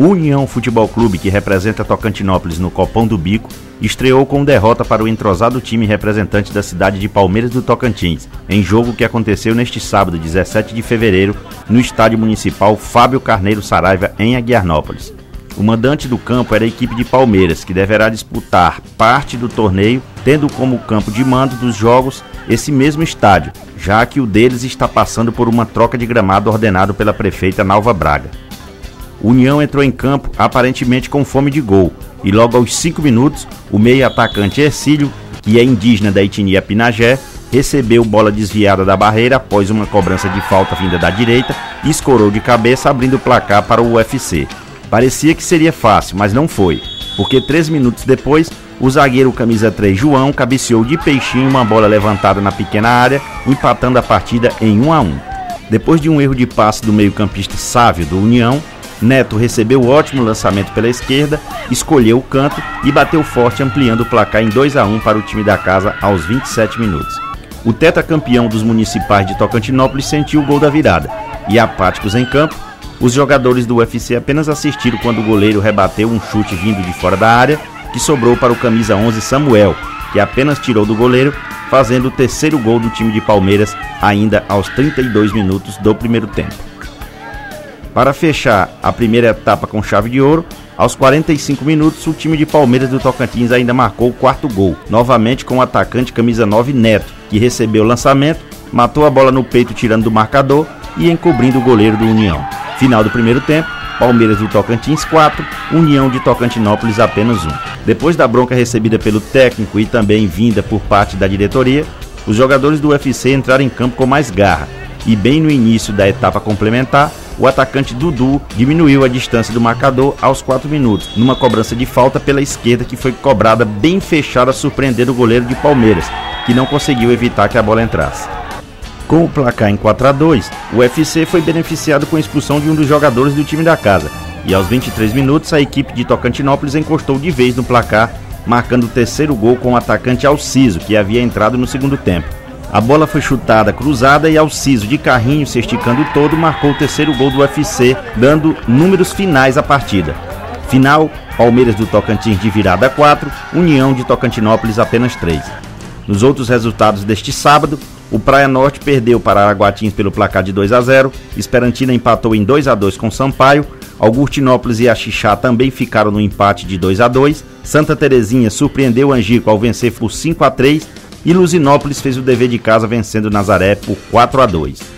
O União Futebol Clube, que representa Tocantinópolis no Copão do Bico, estreou com derrota para o entrosado time representante da cidade de Palmeiras do Tocantins, em jogo que aconteceu neste sábado, 17 de fevereiro, no Estádio Municipal Fábio Carneiro Saraiva, em Aguiarnópolis. O mandante do campo era a equipe de Palmeiras, que deverá disputar parte do torneio, tendo como campo de mando dos jogos esse mesmo estádio, já que o deles está passando por uma troca de gramado ordenado pela prefeita Nalva Braga. O União entrou em campo aparentemente com fome de gol, e logo aos 5 minutos, o meio atacante Ercílio, que é indígena da etnia Pinagé, recebeu bola desviada da barreira após uma cobrança de falta vinda da direita e escorou de cabeça abrindo o placar para o UFC. Parecia que seria fácil, mas não foi, porque três minutos depois, o zagueiro camisa 3 João cabeceou de peixinho uma bola levantada na pequena área, empatando a partida em 1 a 1. Depois de um erro de passe do meio-campista Sávio do União, Neto recebeu ótimo lançamento pela esquerda, escolheu o canto e bateu forte, ampliando o placar em 2 a 1 para o time da casa aos 27 minutos. O tetracampeão dos municipais de Tocantinópolis sentiu o gol da virada e, apáticos em campo, os jogadores do UFC apenas assistiram quando o goleiro rebateu um chute vindo de fora da área, que sobrou para o camisa 11 Samuel, que apenas tirou do goleiro, fazendo o terceiro gol do time de Palmeiras ainda aos 32 minutos do primeiro tempo. Para fechar a primeira etapa com chave de ouro, aos 45 minutos, o time de Palmeiras do Tocantins ainda marcou o quarto gol, novamente com o atacante camisa 9 Neto, que recebeu o lançamento, matou a bola no peito tirando do marcador e encobrindo o goleiro do União. Final do primeiro tempo, Palmeiras do Tocantins 4, União de Tocantinópolis apenas 1. Depois da bronca recebida pelo técnico e também vinda por parte da diretoria, os jogadores do UFC entraram em campo com mais garra e bem no início da etapa complementar, o atacante Dudu diminuiu a distância do marcador aos 4 minutos, numa cobrança de falta pela esquerda que foi cobrada bem fechada, surpreendendo o goleiro de Palmeiras, que não conseguiu evitar que a bola entrasse. Com o placar em 4 a 2, o UFC foi beneficiado com a expulsão de um dos jogadores do time da casa, e aos 23 minutos a equipe de Tocantinópolis encostou de vez no placar, marcando o terceiro gol com o atacante Alciso, que havia entrado no segundo tempo. A bola foi chutada cruzada e Alciso, de carrinho se esticando todo, marcou o terceiro gol do UFC, dando números finais à partida. Final, Palmeiras do Tocantins de virada 4, União de Tocantinópolis apenas 3. Nos outros resultados deste sábado, o Praia Norte perdeu para Araguatins pelo placar de 2 a 0, Esperantina empatou em 2 a 2 com Sampaio, Augustinópolis e Axixá também ficaram no empate de 2 a 2, Santa Terezinha surpreendeu Angico ao vencer por 5 a 3 e Luzinópolis fez o dever de casa vencendo Nazaré por 4 a 2.